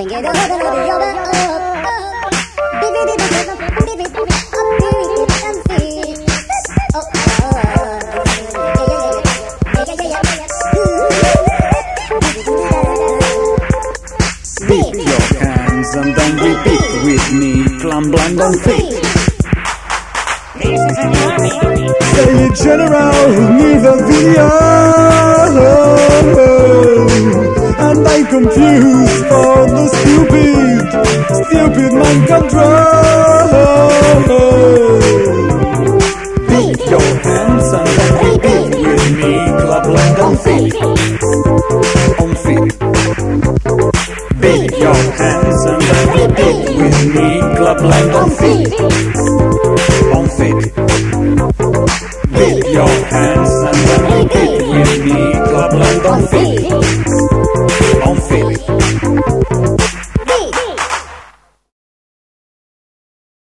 Something get over the over up. Bibbidi bibbidi bibbidi up and feet. Yeah yeah yeah. Beat your and then repeat with me, climb blind on feet. Say it general, need a video. And I'm confused Beat your hands and repeat with me, clap on feet. On feet. Beat your hands and repeat with me, on feet. On feet. Beat your hands